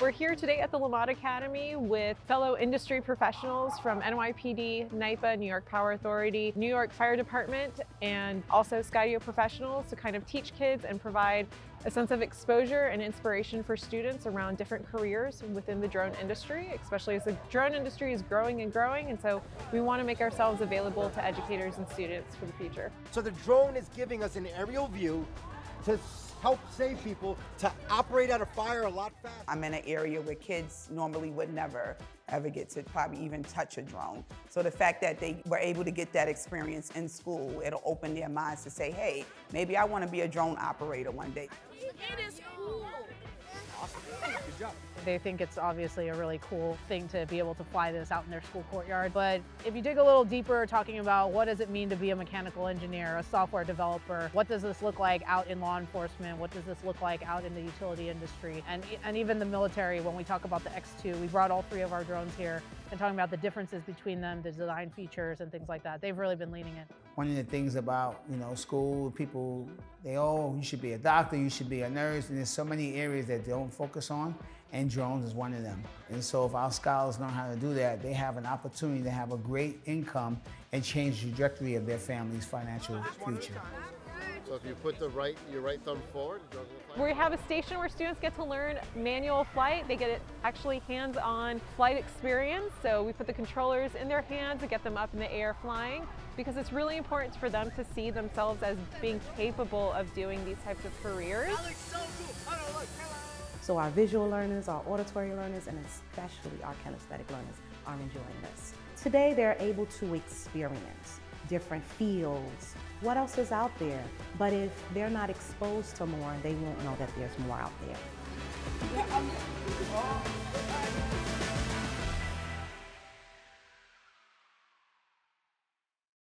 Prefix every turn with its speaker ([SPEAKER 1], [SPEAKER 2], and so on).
[SPEAKER 1] We're here today at the Lamad Academy with fellow industry professionals from NYPD, NYPA, New York Power Authority, New York Fire Department, and also Skydio professionals to kind of teach kids and provide a sense of exposure and inspiration for students around different careers within the drone industry, especially as the drone industry is growing and growing. And so we want to make ourselves available to educators and students for the future.
[SPEAKER 2] So the drone is giving us an aerial view to help save people to operate out a fire a lot faster.
[SPEAKER 3] I'm in an area where kids normally would never ever get to probably even touch a drone. So the fact that they were able to get that experience in school, it'll open their minds to say, hey, maybe I want to be a drone operator one day.
[SPEAKER 4] It is cool.
[SPEAKER 2] Awesome. Good job.
[SPEAKER 5] They think it's obviously a really cool thing to be able to fly this out in their school courtyard. But if you dig a little deeper, talking about what does it mean to be a mechanical engineer, a software developer, what does this look like out in law enforcement, what does this look like out in the utility industry, and, and even the military, when we talk about the X2, we brought all three of our drones here and talking about the differences between them, the design features and things like that. They've really been leaning in.
[SPEAKER 6] One of the things about, you know, school, people, they, oh, you should be a doctor, you should be a nurse, and there's so many areas that they don't focus on and drones is one of them. And so if our scholars learn how to do that, they have an opportunity to have a great income and change the trajectory of their family's financial future.
[SPEAKER 7] So if you put the right, your right thumb forward, it goes in.
[SPEAKER 1] We have a station where students get to learn manual flight. They get actually hands-on flight experience. So we put the controllers in their hands to get them up in the air flying because it's really important for them to see themselves as being capable of doing these types of careers.
[SPEAKER 8] So our visual learners, our auditory learners, and especially our kinesthetic learners are enjoying this. Today they're able to experience different fields, what else is out there. But if they're not exposed to more, they won't know that there's more out there.